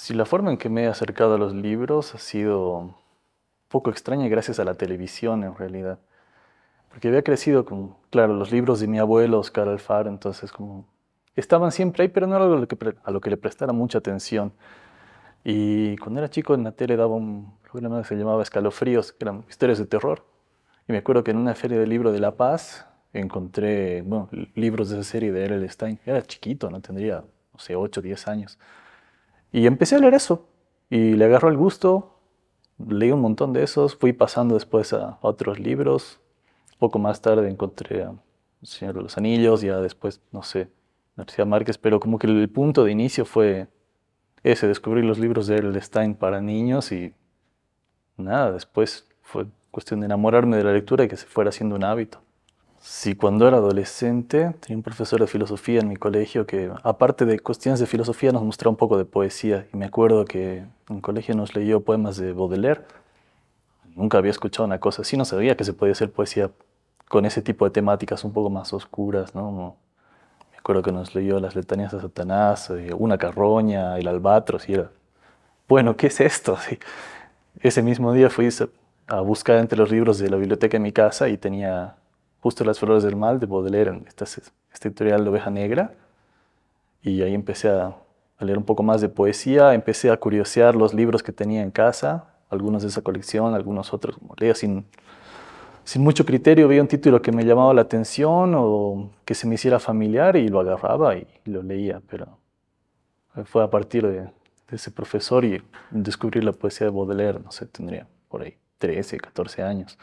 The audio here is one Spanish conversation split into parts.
Si la forma en que me he acercado a los libros ha sido poco extraña gracias a la televisión en realidad. Porque había crecido con, claro, los libros de mi abuelo, Oscar Alfaro, entonces como estaban siempre ahí, pero no era lo que, a lo que le prestara mucha atención. Y cuando era chico en la tele daba un programa que se llamaba Escalofríos, que eran historias de terror. Y me acuerdo que en una feria de libro de La Paz encontré bueno, libros de esa serie de R.L. Stein. Era chiquito, no tendría, no sé, 8 o 10 años. Y empecé a leer eso y le agarró el gusto, leí un montón de esos, fui pasando después a otros libros. Poco más tarde encontré a El Señor de los Anillos, ya después, no sé, García Márquez, pero como que el punto de inicio fue ese, descubrir los libros de Errol Stein para niños y nada, después fue cuestión de enamorarme de la lectura y que se fuera haciendo un hábito. Sí, cuando era adolescente tenía un profesor de filosofía en mi colegio que, aparte de cuestiones de filosofía, nos mostraba un poco de poesía. Y me acuerdo que en el colegio nos leyó poemas de Baudelaire. Nunca había escuchado una cosa así, no sabía que se podía hacer poesía con ese tipo de temáticas un poco más oscuras, ¿no? Me acuerdo que nos leyó las letanías de Satanás, eh, una carroña, el albatros, y era, bueno, ¿qué es esto? Ese mismo día fui a buscar entre los libros de la biblioteca de mi casa y tenía justo Las Flores del Mal de Baudelaire, esta, esta editorial de Oveja Negra. Y ahí empecé a, leer un poco más de poesía, empecé a curiosear los libros que tenía en casa, algunos de esa colección, algunos otros, como leía sin, sin mucho criterio, veía un título que me llamaba la atención o que se me hiciera familiar y lo agarraba y, lo leía, pero fue a partir de, de, ese profesor y descubrir la poesía de Baudelaire, no sé, tendría por ahí 13, 14 años.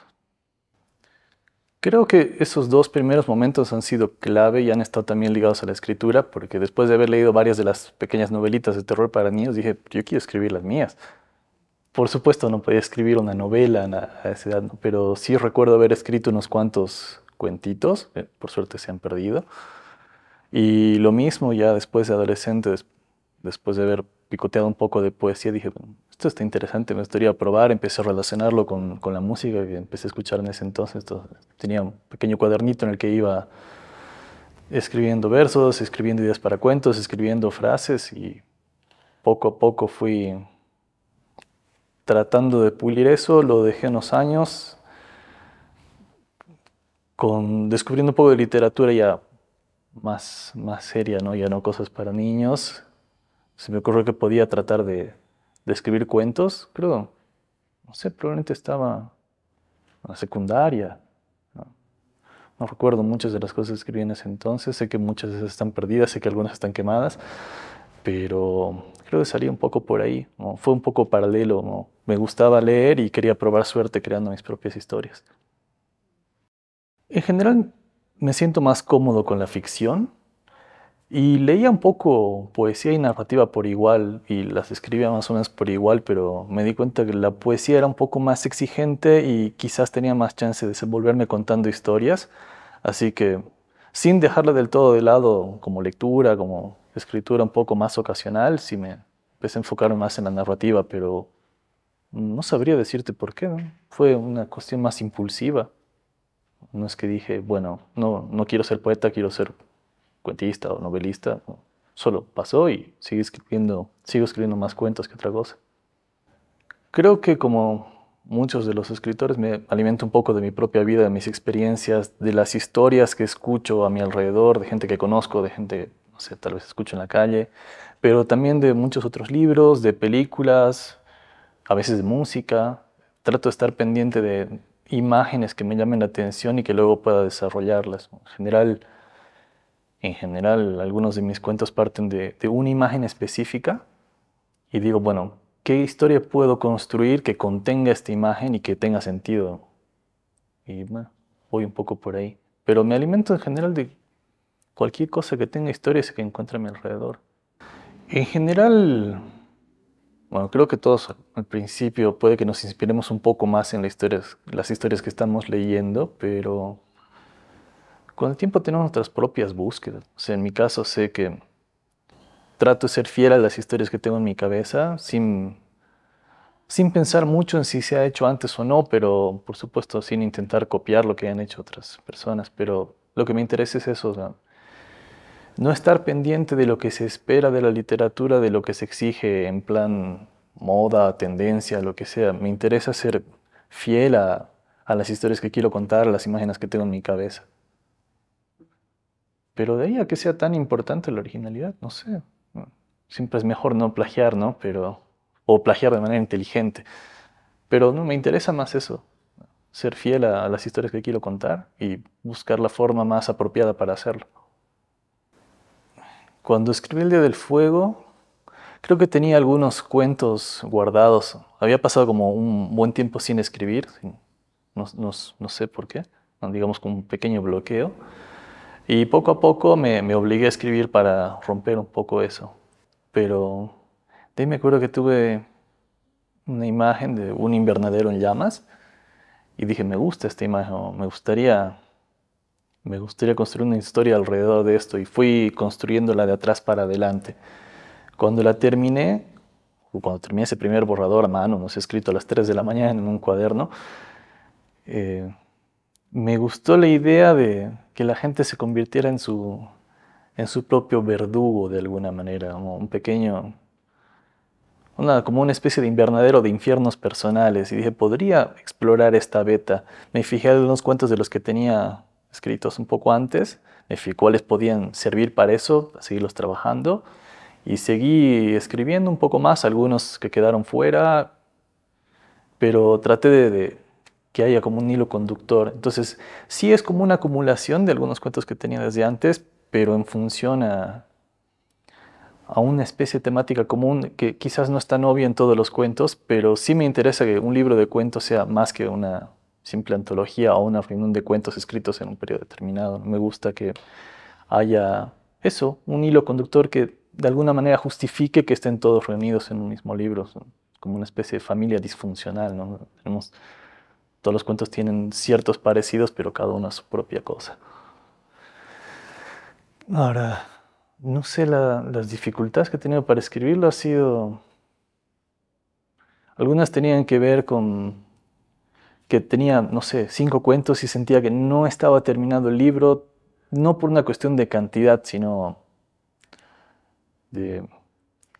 Creo que esos dos primeros momentos han sido clave y han estado también ligados a la escritura, porque después de haber leído varias de las pequeñas novelitas de terror para niños, dije, yo quiero escribir las mías. Por supuesto, no podía escribir una novela a esa edad, pero sí recuerdo haber escrito unos cuantos cuentitos, eh, por suerte se han perdido. Y lo mismo ya después de adolescente, después de haber picoteado un poco de poesía, dije, esto está interesante, me gustaría probar, empecé a relacionarlo con, con la música que empecé a escuchar en ese entonces. tenía un pequeño cuadernito en el que iba escribiendo versos, escribiendo ideas para cuentos, escribiendo frases y poco a poco fui tratando de pulir eso, lo dejé unos años, con, descubriendo un poco de literatura ya más, más seria, ¿no? ya no cosas para niños, se me ocurrió que podía tratar de, escribir cuentos, creo, no sé, probablemente estaba en la secundaria. ¿no? recuerdo muchas de las cosas que escribí en ese entonces, sé que muchas de están perdidas, sé que algunas están quemadas, pero creo que salía un poco por ahí, fue un poco paralelo, me gustaba leer y quería probar suerte creando mis propias historias. En general me siento más cómodo con la ficción, y leía un poco poesía y narrativa por igual y las escribía más o menos por igual, pero me di cuenta que la poesía era un poco más exigente y quizás tenía más chance de desenvolverme contando historias. Así que sin dejarla del todo de lado como lectura, como escritura un poco más ocasional, sí me empecé a enfocar más en la narrativa, pero no sabría decirte por qué. Fue una cuestión más impulsiva. No es que dije, bueno, no, no quiero ser poeta, quiero ser cuentista o novelista, solo pasó y sigo escribiendo, sigo escribiendo más cuentos que otra cosa. Creo que como muchos de los escritores me alimento un poco de mi propia vida, de mis experiencias, de las historias que escucho a mi alrededor, de gente que conozco, de gente, no sé, tal vez escucho en la calle, pero también de muchos otros libros, de películas, a veces de música. Trato de estar pendiente de imágenes que me llamen la atención y que luego pueda desarrollarlas. En general, en general, algunos de mis cuentos parten de, una imagen específica y digo, bueno, ¿qué historia puedo construir que contenga esta imagen y que tenga sentido? Y voy un poco por ahí. Pero me alimento en general de cualquier cosa que tenga historias que encuentre a mi alrededor. En general, bueno, creo que todos al principio puede que nos inspiremos un poco más en las historias, las historias que estamos leyendo, pero con el tiempo tenemos nuestras propias búsquedas. O en mi caso sé que trato de ser fiel a las historias que tengo en mi cabeza sin, sin pensar mucho en si se ha hecho antes o no, pero por supuesto sin intentar copiar lo que han hecho otras personas. Pero lo que me interesa es eso, no estar pendiente de lo que se espera de la literatura, de lo que se exige en plan moda, tendencia, lo que sea. Me interesa ser fiel a las historias que quiero contar, a las imágenes que tengo en mi cabeza. Pero de ahí a que sea tan importante la originalidad, no sé. Siempre es mejor no plagiar, ¿no? Pero, o plagiar de manera inteligente. Pero no, me interesa más eso, ser fiel a, las historias que quiero contar y buscar la forma más apropiada para hacerlo. Cuando escribí El Día del Fuego, creo que tenía algunos cuentos guardados. Había pasado como un buen tiempo sin escribir, no, no, sé por qué, digamos con un pequeño bloqueo. Y poco a poco me, obligué a escribir para romper un poco eso. Pero de ahí me acuerdo que tuve una imagen de un invernadero en llamas y dije, me gusta esta imagen, me gustaría, me gustaría construir una historia alrededor de esto y fui construyéndola de atrás para adelante. Cuando la terminé, cuando terminé ese primer borrador a mano, no sé, escrito a las 3 de la mañana en un cuaderno, eh, me gustó la idea de que la gente se convirtiera en su, en su propio verdugo de alguna manera, como un pequeño como una especie de invernadero de infiernos personales. Y dije, podría explorar esta beta. Me fijé en unos cuentos de los que tenía escritos un poco antes, me fijé cuáles podían servir para eso, seguirlos trabajando. Y seguí escribiendo un poco más, algunos que quedaron fuera, pero traté de que haya como un hilo conductor. Entonces, sí es como una acumulación de algunos cuentos que tenía desde antes, pero en función a, a una especie de temática común que quizás no es tan obvia en todos los cuentos, pero sí me interesa que un libro de cuentos sea más que una simple antología o una reunión de cuentos escritos en un periodo determinado. Me gusta que haya eso, un hilo conductor que de alguna manera justifique que estén todos reunidos en un mismo libro, como una especie de familia disfuncional. ¿no? Tenemos, todos los cuentos tienen ciertos parecidos, pero cada uno a su propia cosa. Ahora, no sé, las dificultades que he tenido para escribirlo ha sido... Algunas tenían que ver con que tenía, no sé, cinco cuentos y sentía que no estaba terminado el libro, no por una cuestión de cantidad, sino de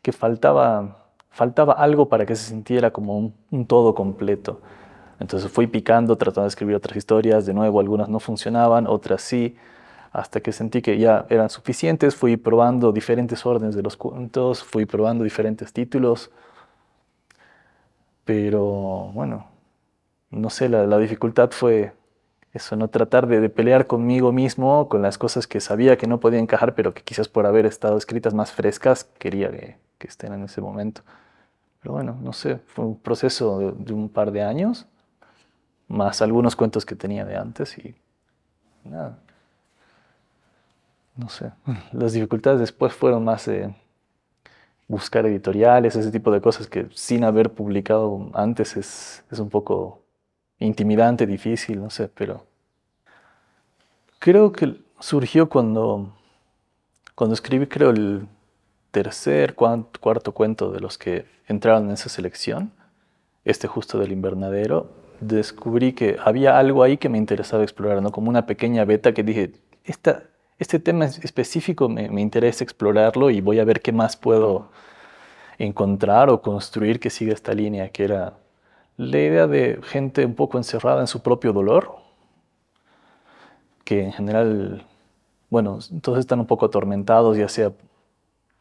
que faltaba, faltaba algo para que se sintiera como un, un todo completo. Entonces fui picando, tratando de escribir otras historias, de nuevo algunas no funcionaban, otras sí hasta que sentí que ya eran suficientes, fui probando diferentes órdenes de los cuentos, fui probando diferentes títulos, pero bueno, no sé, la, dificultad fue eso, no tratar de, pelear conmigo mismo, con las cosas que sabía que no podía encajar, pero que quizás por haber estado escritas más frescas quería que, estén en ese momento. Pero bueno, no sé, fue un proceso de un par de años, más algunos cuentos que tenía de antes y nada. No sé, las dificultades después fueron más buscar editoriales, ese tipo de cosas que sin haber publicado antes es, es un poco intimidante, difícil, no sé, pero creo que surgió cuando, cuando escribí, creo, el tercer, cuarto cuento de los que entraron en esa selección, este justo del invernadero, descubrí que había algo ahí que me interesaba explorar, ¿no? Como una pequeña beta que dije, este tema específico me, interesa explorarlo y voy a ver qué más puedo encontrar o construir que siga esta línea, que era la idea de gente un poco encerrada en su propio dolor, que en general, bueno, todos están un poco atormentados, ya sea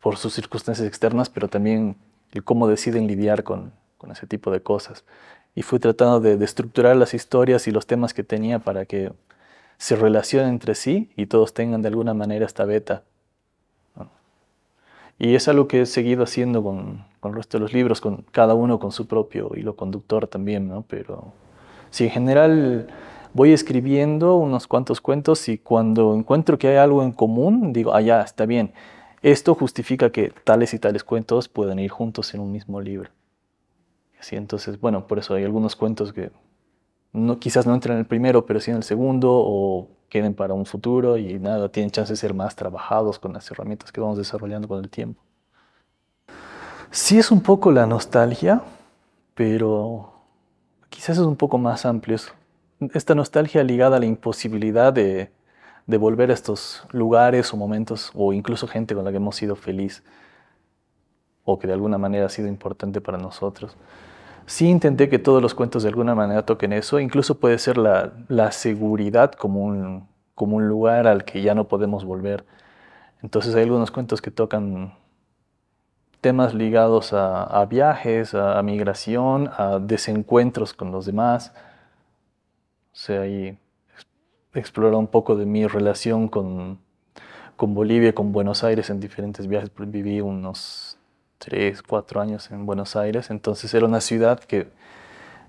por sus circunstancias externas, pero también el cómo deciden lidiar con, ese tipo de cosas. Y fui tratando de, de estructurar las historias y los temas que tenía para que se relacionen entre sí y todos tengan de alguna manera esta beta. Y es algo que he seguido haciendo con, con, el resto de los libros, con cada uno con su propio hilo conductor también, ¿no? Pero si en general voy escribiendo unos cuantos cuentos y cuando encuentro que hay algo en común, digo, ah, ya, está bien. Esto justifica que tales y tales cuentos puedan ir juntos en un mismo libro. Así entonces, bueno, por eso hay algunos cuentos que quizás no entren en el primero, pero sí en el segundo, o queden para un futuro y nada, tienen chance de ser más trabajados con las herramientas que vamos desarrollando con el tiempo. Sí es un poco la nostalgia, pero quizás es un poco más amplio. Esta nostalgia ligada a la imposibilidad de, de volver a estos lugares o momentos, o incluso gente con la que hemos sido feliz, o que de alguna manera ha sido importante para nosotros. Sí intenté que todos los cuentos de alguna manera toquen eso, incluso puede ser la, la seguridad como un, como un lugar al que ya no podemos volver. Entonces hay algunos cuentos que tocan temas ligados a, viajes, a, migración, a desencuentros con los demás. O sea, ahí explora un poco de mi relación con, con Bolivia, con Buenos Aires en diferentes viajes. Viví unos tres, cuatro años en Buenos Aires, entonces era una ciudad que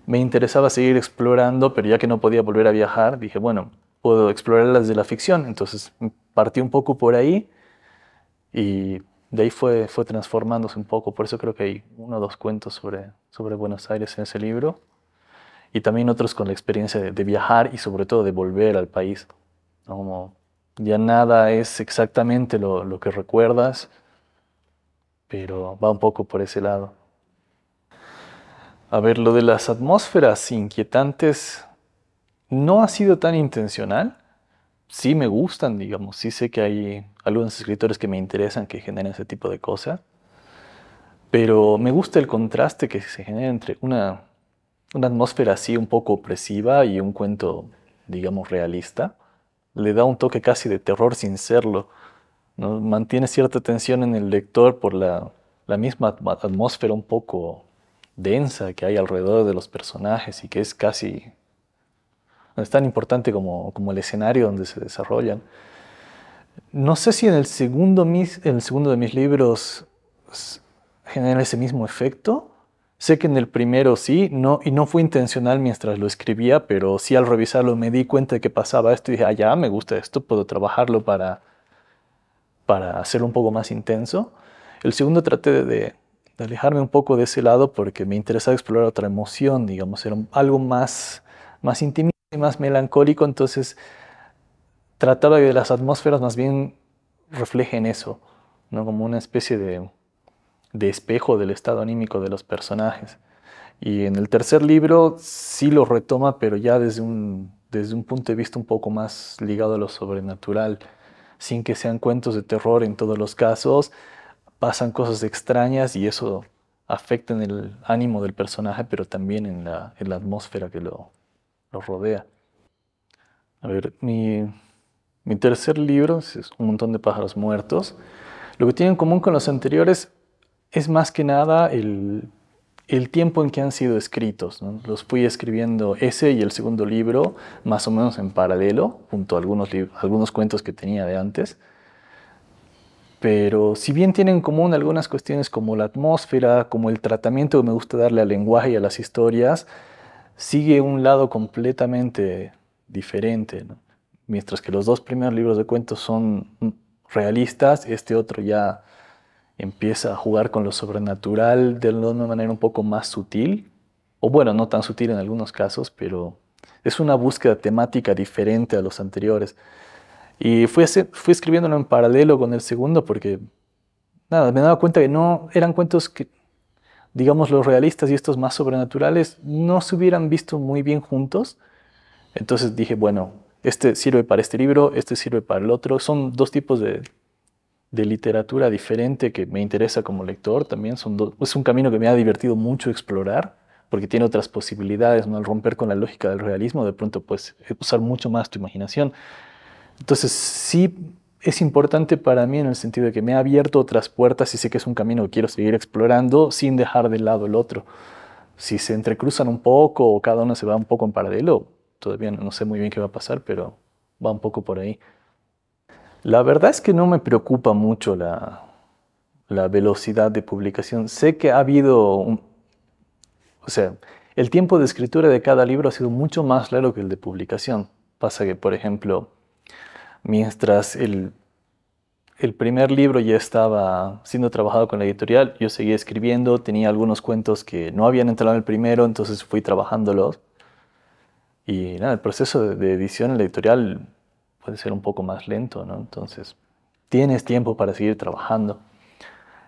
me interesaba seguir explorando, pero ya que no podía volver a viajar, dije, bueno, puedo explorar las de la ficción. Entonces partí un poco por ahí y de ahí fue, fue transformándose un poco. Por eso creo que hay uno o dos cuentos sobre, sobre Buenos Aires en ese libro. Y también otros con la experiencia de, viajar y sobre todo de volver al país. Como ya nada es exactamente lo, lo que recuerdas, pero va un poco por ese lado. A ver, lo de las atmósferas inquietantes no ha sido tan intencional sí me gustan, digamos, sí sé que hay algunos escritores que me interesan que generen ese tipo de cosas, pero me gusta el contraste que se genera entre una, una atmósfera así un poco opresiva y un cuento, digamos, realista. Le da un toque casi de terror sin serlo. Mantiene cierta tensión en el lector por la, la misma atmósfera un poco densa que hay alrededor de los personajes y que es casi es tan importante como, como el escenario donde se desarrollan. No sé si en el segundo, en el segundo de mis libros genera ese mismo efecto. Sé que en el primero sí, no, y no fue intencional mientras lo escribía, pero sí al revisarlo me di cuenta de que pasaba esto y dije, ah, ya, me gusta esto, puedo trabajarlo para, para hacerlo un poco más intenso. El segundo traté de, alejarme un poco de ese lado porque me interesaba explorar otra emoción, digamos, algo más, más íntimo más melancólico, entonces trataba de que las atmósferas más bien reflejen eso, ¿no? como una especie de, de espejo del estado anímico de los personajes. Y en el tercer libro sí lo retoma, pero ya desde un, desde un punto de vista un poco más ligado a lo sobrenatural, sin que sean cuentos de terror en todos los casos, pasan cosas extrañas y eso afecta en el ánimo del personaje, pero también en la, en la atmósfera que lo, lo rodea. A ver, mi, mi tercer libro es Un montón de pájaros muertos. Lo que tiene en común con los anteriores es más que nada el, el tiempo en que han sido escritos. Los fui escribiendo ese y el segundo libro más o menos en paralelo, junto a algunos, algunos cuentos que tenía de antes. Pero si bien tienen en común algunas cuestiones como la atmósfera, como el tratamiento que me gusta darle al lenguaje y a las historias, sigue un lado completamente diferente. Mientras que los dos primeros libros de cuentos son realistas, este otro ya empieza a jugar con lo sobrenatural de una manera un poco más sutil, o bueno, no tan sutil en algunos casos, pero es una búsqueda temática diferente a los anteriores. Y fui, escribiéndolo en paralelo con el segundo porque, nada, me daba cuenta que no eran cuentos que digamos, los realistas y estos más sobrenaturales no se hubieran visto muy bien juntos. Entonces dije, bueno, este sirve para este libro, este sirve para el otro. Son dos tipos de, literatura diferente que me interesa como lector también. Son es un camino que me ha divertido mucho explorar porque tiene otras posibilidades, ¿no? Al romper con la lógica del realismo, de pronto puedes usar mucho más tu imaginación. Entonces sí es importante para mí en el sentido de que me ha abierto otras puertas y sé que es un camino que quiero seguir explorando sin dejar de lado el otro. Si se entrecruzan un poco o cada uno se va un poco en paralelo, todavía no sé muy bien qué va a pasar, pero va un poco por ahí. La verdad es que no me preocupa mucho la, velocidad de publicación. Sé que ha habido, o sea, el tiempo de escritura de cada libro ha sido mucho más largo que el de publicación. Pasa que, por ejemplo, mientras el, el primer libro ya estaba siendo trabajado con la editorial, yo seguía escribiendo, tenía algunos cuentos que no habían entrado en el primero, entonces fui trabajándolos. Y nada, el proceso de edición en la editorial puede ser un poco más lento, ¿no? Entonces, tienes tiempo para seguir trabajando.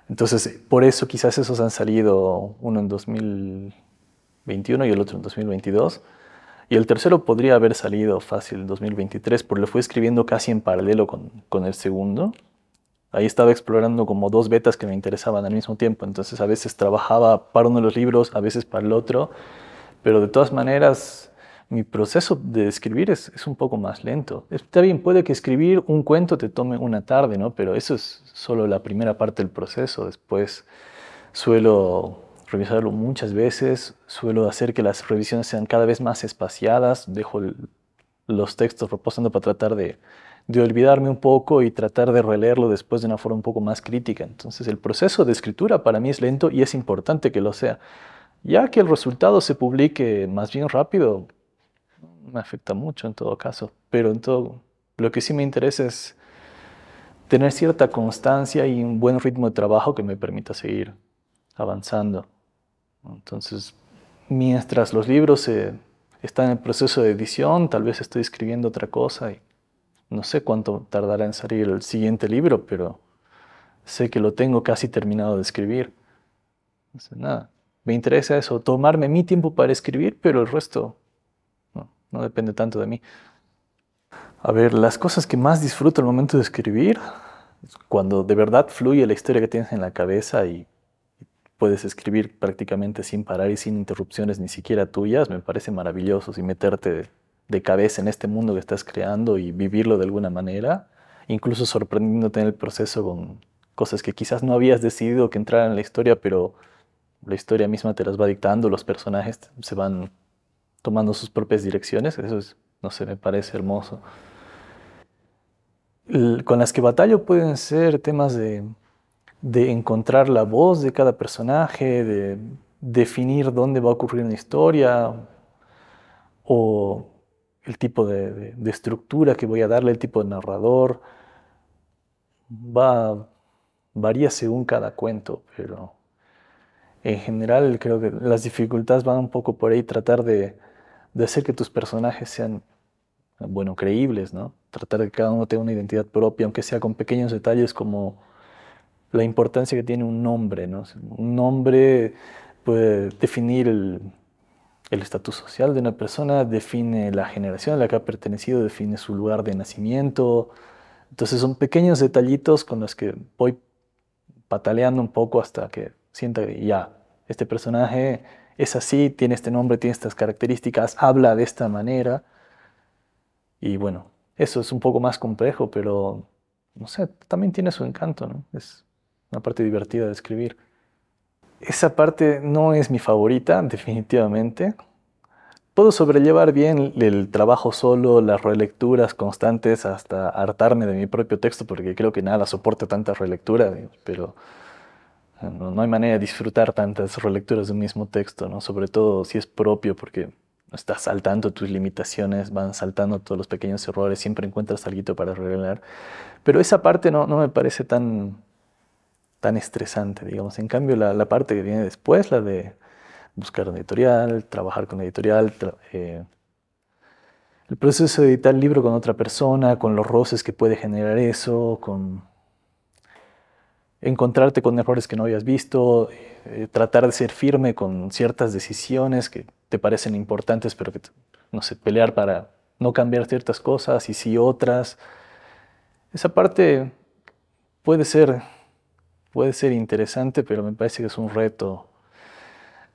Entonces, por eso quizás esos han salido, uno en 2021 y el otro en 2022. Y el tercero podría haber salido fácil en 2023, porque lo fui escribiendo casi en paralelo con, con el segundo. Ahí estaba explorando como dos betas que me interesaban al mismo tiempo, entonces a veces trabajaba para uno de los libros, a veces para el otro, pero de todas maneras mi proceso de escribir es, es, un poco más lento. Está bien, puede que escribir un cuento te tome una tarde, ¿no? Pero eso es solo la primera parte del proceso. Después suelo revisarlo muchas veces, suelo hacer que las revisiones sean cada vez más espaciadas, dejo los textos reposando para tratar de, de olvidarme un poco y tratar de releerlo después de una forma un poco más crítica. Entonces el proceso de escritura para mí es lento y es importante que lo sea. Ya que el resultado se publique más bien rápido, me afecta mucho en todo caso, pero en todo, lo que sí me interesa es tener cierta constancia y un buen ritmo de trabajo que me permita seguir avanzando. Entonces, mientras los libros están en el proceso de edición, tal vez estoy escribiendo otra cosa y no sé cuánto tardará en salir el siguiente libro, pero sé que lo tengo casi terminado de escribir. nada, me interesa eso, tomarme mi tiempo para escribir, pero el resto no, depende tanto de mí. A ver, las cosas que más disfruto al momento de escribir, cuando de verdad fluye la historia que tienes en la cabeza y puedes escribir prácticamente sin parar y sin interrupciones ni siquiera tuyas, me parece maravilloso. Y meterte de cabeza en este mundo que estás creando y vivirlo de alguna manera, incluso sorprendiéndote en el proceso con cosas que quizás no habías decidido que entraran en la historia, pero la historia misma te las va dictando, los personajes se van tomando sus propias direcciones, eso es, no sé, me parece hermoso. con las que batallo pueden ser temas de de encontrar la voz de cada personaje, de definir dónde va a ocurrir una historia o el tipo de, estructura que voy a darle, el tipo de narrador. Va, varía según cada cuento, pero en general creo que las dificultades van un poco por ahí, tratar de, de hacer que tus personajes sean, bueno, creíbles, ¿no? Tratar de que cada uno tenga una identidad propia, aunque sea con pequeños detalles como la importancia que tiene un nombre. ¿no? Un nombre puede definir el estatus social de una persona, define la generación a la que ha pertenecido, define su lugar de nacimiento. Entonces son pequeños detallitos con los que voy pataleando un poco hasta que sienta que ya, este personaje es así, tiene este nombre, tiene estas características, habla de esta manera. Y bueno, eso es un poco más complejo, pero no sé, también tiene su encanto, ¿no? Es, una parte divertida de escribir. Esa parte no es mi favorita, definitivamente. Puedo sobrellevar bien el trabajo solo, las relecturas constantes, hasta hartarme de mi propio texto, porque creo que nada soporta tanta relectura, pero eh, no, hay manera de disfrutar tantas relecturas de un mismo texto, ¿no? sobre todo si es propio, porque estás saltando tus limitaciones, van saltando todos los pequeños errores, siempre encuentras algo para revelar. Pero esa parte no, no me parece tan, tan estresante, digamos. En cambio, la, parte que viene después, la de buscar un editorial, trabajar con editorial, eh, el proceso de editar el libro con otra persona, con los roces que puede generar eso, con encontrarte con errores que no habías visto, eh, tratar de ser firme con ciertas decisiones que te parecen importantes, pero que, no sé, pelear para no cambiar ciertas cosas y sí otras. Esa parte puede ser puede ser interesante, pero me parece que es un reto.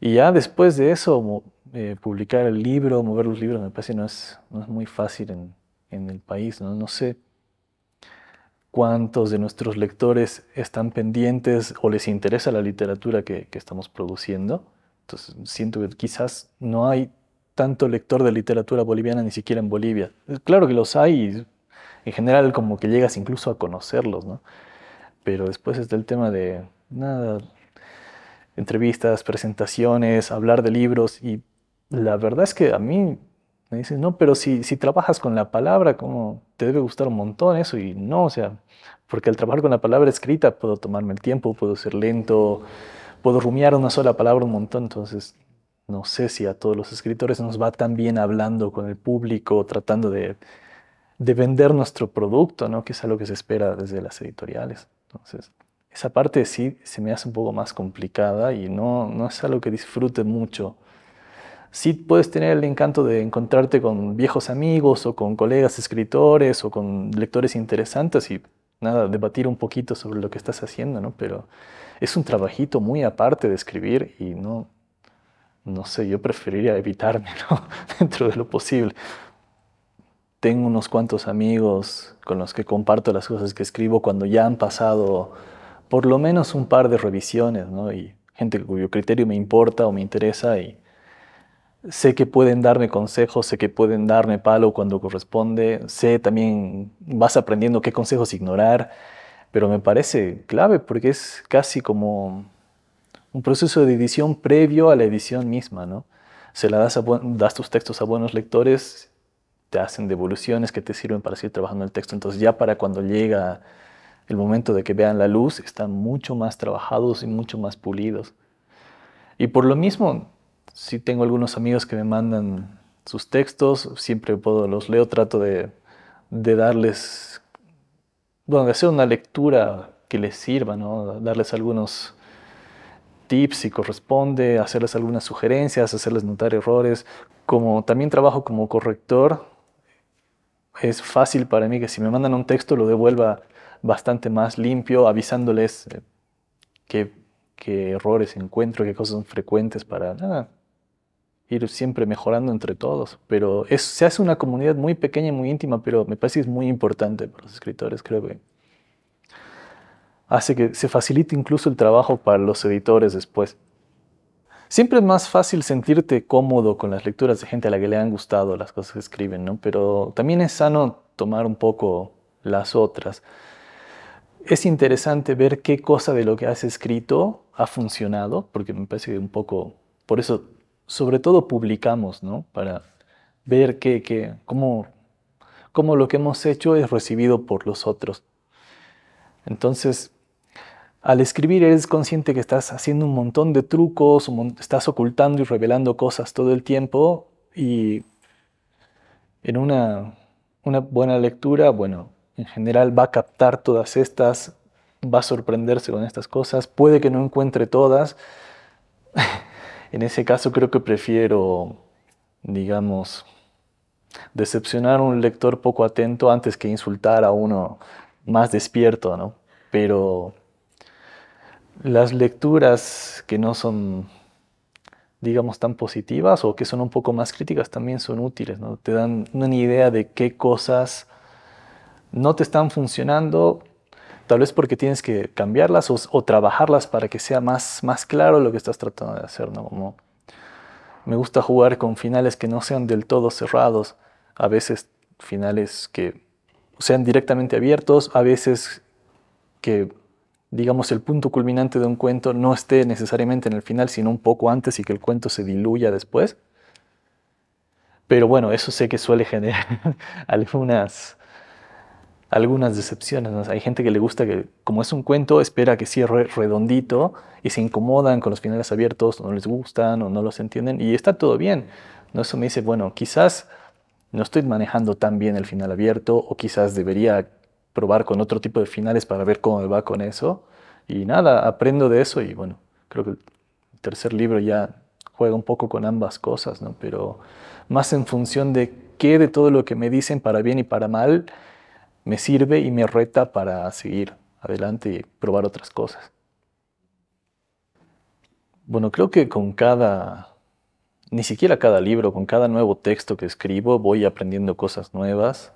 Y ya después de eso, eh, publicar el libro, mover los libros, me parece que no es, no es muy fácil en, en el país. ¿no? no sé cuántos de nuestros lectores están pendientes o les interesa la literatura que, estamos produciendo. Entonces siento que quizás no hay tanto lector de literatura boliviana ni siquiera en Bolivia. Claro que los hay y en general como que llegas incluso a conocerlos, ¿no? pero después está el tema de nada, entrevistas, presentaciones, hablar de libros y la verdad es que a mí me dicen, no, pero si, si trabajas con la palabra, como te debe gustar un montón eso y no, o sea, porque al trabajar con la palabra escrita puedo tomarme el tiempo, puedo ser lento, puedo rumiar una sola palabra un montón, entonces no sé si a todos los escritores nos va tan bien hablando con el público, tratando de, de vender nuestro producto, ¿no? que es algo que se espera desde las editoriales. Entonces, esa parte sí se me hace un poco más complicada y no, no es algo que disfrute mucho. Sí puedes tener el encanto de encontrarte con viejos amigos o con colegas escritores o con lectores interesantes y nada, debatir un poquito sobre lo que estás haciendo, ¿no? Pero es un trabajito muy aparte de escribir y no, no sé, yo preferiría evitármelo dentro de lo posible. Tengo unos cuantos amigos con los que comparto las cosas que escribo cuando ya han pasado por lo menos un par de revisiones, ¿no? Y gente cuyo criterio me importa o me interesa y sé que pueden darme consejos, sé que pueden darme palo cuando corresponde, sé también vas aprendiendo qué consejos ignorar, pero me parece clave porque es casi como un proceso de edición previo a la edición misma, ¿no? Se la das, das tus textos a buenos lectores, te hacen devoluciones que te sirven para seguir trabajando el texto, entonces ya para cuando llega el momento de que vean la luz, están mucho más trabajados y mucho más pulidos. Y por lo mismo, si tengo algunos amigos que me mandan sus textos, siempre puedo, los leo, trato de, de darles, bueno, de hacer una lectura que les sirva, ¿no? darles algunos tips si corresponde, hacerles algunas sugerencias, hacerles notar errores. Como también trabajo como corrector, es fácil para mí que si me mandan un texto lo devuelva bastante más limpio, avisándoles eh, qué, qué errores encuentro, qué cosas son frecuentes para siempre mejorando entre todos. Pero es, se hace una comunidad muy pequeña y muy íntima, pero me parece que es muy importante para los escritores, creo que hace que se facilite incluso el trabajo para los editores después. Siempre es más fácil sentirte cómodo con las lecturas de gente a la que le han gustado las cosas que escriben, ¿no? Pero también es sano tomar un poco las otras. Es interesante ver qué cosa de lo que has escrito ha funcionado, porque me parece que un poco, por eso, sobre todo publicamos, ¿no? Para ver qué, cómo, cómo lo que hemos hecho es recibido por los otros. Entonces, al escribir eres consciente que estás haciendo un montón de trucos, estás ocultando y revelando cosas todo el tiempo y en una, una buena lectura, bueno, en general va a captar todas estas, va a sorprenderse con estas cosas, puede que no encuentre todas. en ese caso creo que prefiero, digamos, decepcionar a un lector poco atento antes que insultar a uno más despierto, ¿no? Pero las lecturas que no son, digamos, tan positivas o que son un poco más críticas también son útiles, ¿no? Te dan una idea de qué cosas no te están funcionando, tal vez porque tienes que cambiarlas o, trabajarlas para que sea más, más claro lo que estás tratando de hacer, ¿no? Como me gusta jugar con finales que no sean del todo cerrados, a veces finales que sean directamente abiertos, a veces que digamos, el punto culminante de un cuento no esté necesariamente en el final, sino un poco antes y que el cuento se diluya después. Pero bueno, eso sé que suele generar algunas, algunas decepciones. Hay gente que le gusta que, como es un cuento, espera que cierre redondito y se incomodan con los finales abiertos, o no les gustan o no los entienden, y está todo bien. ¿no? Eso me dice, bueno, quizás no estoy manejando tan bien el final abierto, o quizás debería probar con otro tipo de finales para ver cómo me va con eso. Y nada, aprendo de eso y bueno, creo que el tercer libro ya juega un poco con ambas cosas, ¿no? Pero más en función de qué de todo lo que me dicen para bien y para mal me sirve y me reta para seguir adelante y probar otras cosas. Bueno, creo que con cada, ni siquiera cada libro, con cada nuevo texto que escribo voy aprendiendo cosas nuevas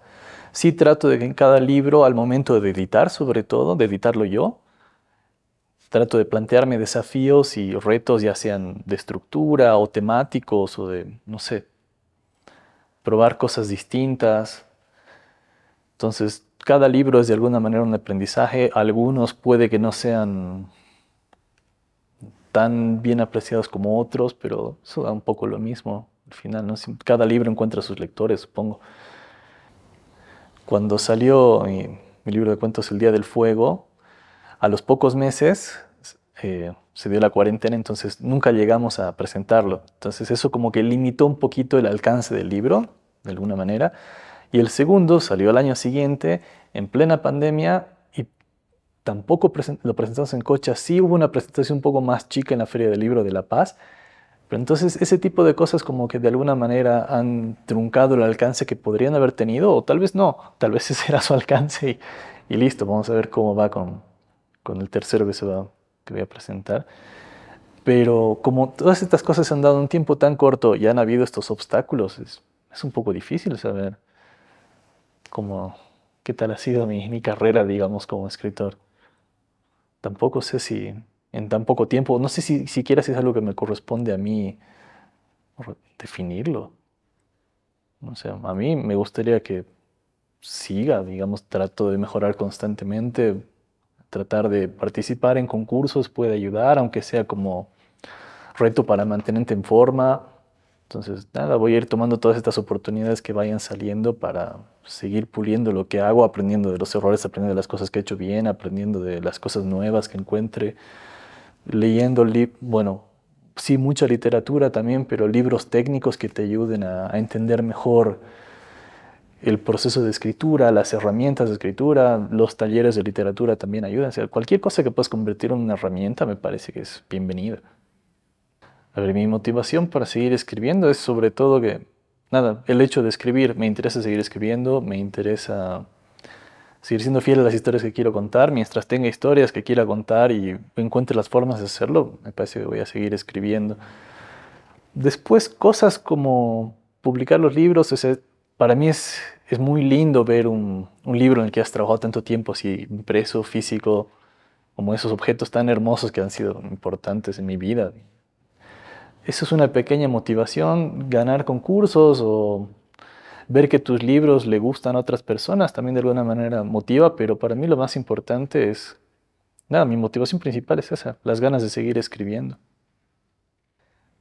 Sí trato de que en cada libro, al momento de editar sobre todo, de editarlo yo, trato de plantearme desafíos y retos, ya sean de estructura o temáticos o de, no sé, probar cosas distintas. Entonces, cada libro es de alguna manera un aprendizaje. Algunos puede que no sean tan bien apreciados como otros, pero eso da un poco lo mismo al final. Cada libro encuentra sus lectores, supongo. Cuando salió mi, libro de cuentos El Día del Fuego, a los pocos meses eh, se dio la cuarentena, entonces nunca llegamos a presentarlo. Entonces eso como que limitó un poquito el alcance del libro, de alguna manera. Y el segundo salió al año siguiente, en plena pandemia, y tampoco lo presentamos en Cocha. Sí hubo una presentación un poco más chica en la Feria del Libro de La Paz, Pero entonces ese tipo de cosas como que de alguna manera han truncado el alcance que podrían haber tenido, o tal vez no, tal vez ese era su alcance y, listo, vamos a ver cómo va con, con el tercero que, se va, que voy a presentar. Pero como todas estas cosas se han dado un tiempo tan corto y han habido estos obstáculos, es, es un poco difícil saber cómo, qué tal ha sido mi, mi carrera, digamos, como escritor. Tampoco sé si en tan poco tiempo, no sé si siquiera si es algo que me corresponde a mí definirlo. O sea, a mí me gustaría que siga, digamos, trato de mejorar constantemente, tratar de participar en concursos puede ayudar, aunque sea como reto para mantenerte en forma. Entonces, nada, voy a ir tomando todas estas oportunidades que vayan saliendo para seguir puliendo lo que hago, aprendiendo de los errores, aprendiendo de las cosas que he hecho bien, aprendiendo de las cosas nuevas que encuentre, leyendo, bueno, sí, mucha literatura también, pero libros técnicos que te ayuden a, a entender mejor el proceso de escritura, las herramientas de escritura, los talleres de literatura también ayudan. O sea, cualquier cosa que puedas convertir en una herramienta me parece que es bienvenida. Ver, mi motivación para seguir escribiendo es sobre todo que, nada, el hecho de escribir, me interesa seguir escribiendo, me interesa seguir siendo fiel a las historias que quiero contar, mientras tenga historias que quiera contar y encuentre las formas de hacerlo, me parece que voy a seguir escribiendo. Después, cosas como publicar los libros, para mí es, es muy lindo ver un, un, libro en el que has trabajado tanto tiempo, así impreso, físico, como esos objetos tan hermosos que han sido importantes en mi vida. Eso es una pequeña motivación, ganar concursos o ver que tus libros le gustan a otras personas también de alguna manera motiva, pero para mí lo más importante es, nada, mi motivación principal es esa, las ganas de seguir escribiendo.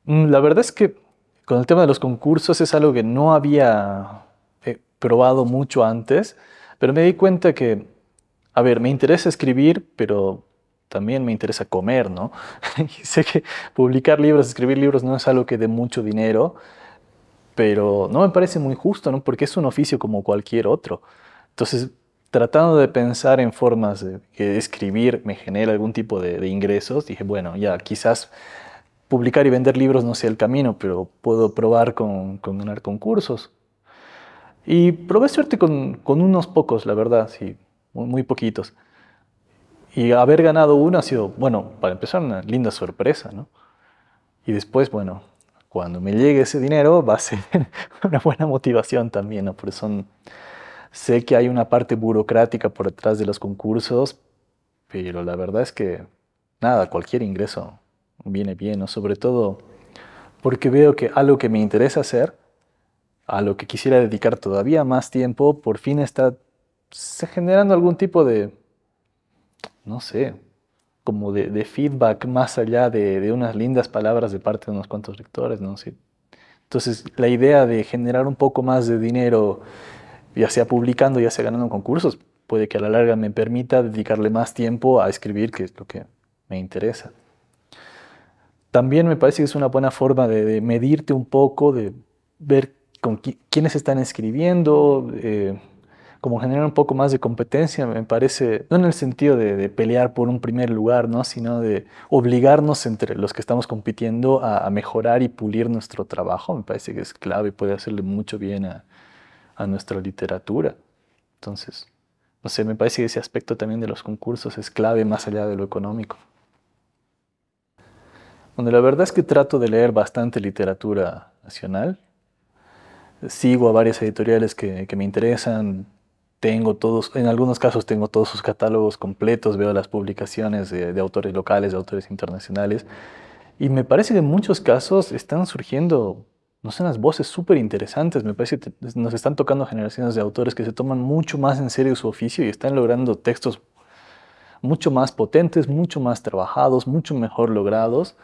Mm, la verdad es que con el tema de los concursos es algo que no había eh, probado mucho antes, pero me di cuenta que, a ver, me interesa escribir, pero también me interesa comer, ¿no? sé que publicar libros, escribir libros no es algo que dé mucho dinero, pero no me parece muy justo, ¿no? Porque es un oficio como cualquier otro. Entonces, tratando de pensar en formas de que escribir me genera algún tipo de, ingresos, dije, bueno, ya quizás publicar y vender libros no sea el camino, pero puedo probar con, con ganar concursos. Y probé suerte con, unos pocos, la verdad, sí, muy poquitos. Y haber ganado uno ha sido, bueno, para empezar, una linda sorpresa, ¿no? Y después, bueno, cuando me llegue ese dinero va a ser una buena motivación también, ¿no? Por eso sé que hay una parte burocrática por detrás de los concursos, pero la verdad es que, nada, cualquier ingreso viene bien, ¿no? Sobre todo porque veo que algo que me interesa hacer, a lo que quisiera dedicar todavía más tiempo, por fin está generando algún tipo de no sé, como de, feedback más allá de, unas lindas palabras de parte de unos cuantos lectores, ¿no? sé. Entonces, la idea de generar un poco más de dinero, ya sea publicando, ya sea ganando concursos, puede que a la larga me permita dedicarle más tiempo a escribir, que es lo que me interesa. También me parece que es una buena forma de, medirte un poco, de ver con quiénes están escribiendo, eh, como generar un poco más de competencia, me parece, no en el sentido de, pelear por un primer lugar, ¿no? sino de obligarnos entre los que estamos compitiendo a, mejorar y pulir nuestro trabajo, me parece que es clave y puede hacerle mucho bien a, nuestra literatura. Entonces, no sé, me parece que ese aspecto también de los concursos es clave más allá de lo económico. Donde la verdad es que trato de leer bastante literatura nacional. Sigo a varias editoriales que me interesan, tengo todos, en algunos casos tengo todos sus catálogos completos, veo las publicaciones de, autores locales, de autores internacionales, y me parece que en muchos casos están surgiendo, no sé, unas voces súper interesantes, me parece que nos están tocando generaciones de autores que se toman mucho más en serio su oficio y están logrando textos mucho más potentes, mucho más trabajados, mucho mejor logrados,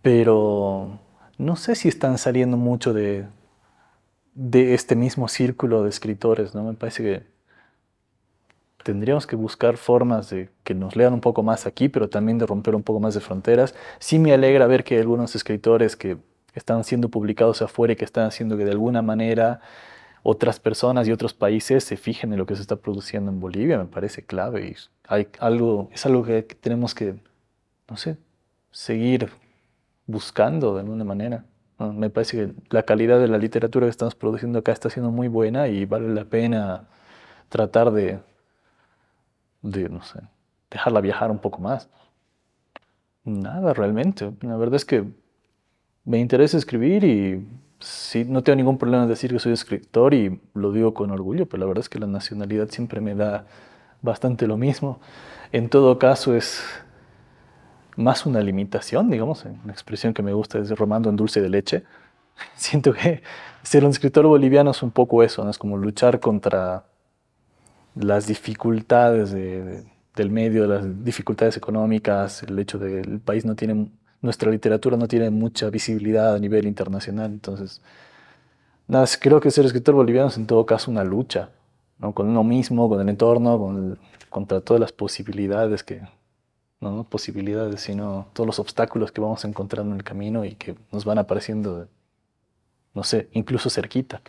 pero no sé si están saliendo mucho de, de este mismo círculo de escritores, ¿no? Me parece que tendríamos que buscar formas de que nos lean un poco más aquí, pero también de romper un poco más de fronteras. Sí me alegra ver que hay algunos escritores que están siendo publicados afuera y que están haciendo que de alguna manera otras personas y otros países se fijen en lo que se está produciendo en Bolivia, me parece clave. Y hay algo, es algo que tenemos que, no sé, seguir buscando de alguna manera. Me parece que la calidad de la literatura que estamos produciendo acá está siendo muy buena y vale la pena tratar de, de no sé, dejarla viajar un poco más. Nada, realmente. La verdad es que me interesa escribir y sí, no tengo ningún problema en decir que soy escritor y lo digo con orgullo, pero la verdad es que la nacionalidad siempre me da bastante lo mismo. En todo caso es más una limitación, digamos, una expresión que me gusta es romando en dulce de leche. Siento que ser un escritor boliviano es un poco eso, ¿no? es como luchar contra las dificultades del medio, las dificultades económicas, el hecho de que el país no tiene, nuestra literatura no tiene mucha visibilidad a nivel internacional, entonces, nada, creo que ser escritor boliviano es en todo caso una lucha, ¿no? con uno mismo, con el entorno, con contra todas las posibilidades que, no posibilidades, sino todos los obstáculos que vamos encontrando en el camino y que nos van apareciendo, no sé, incluso cerquita.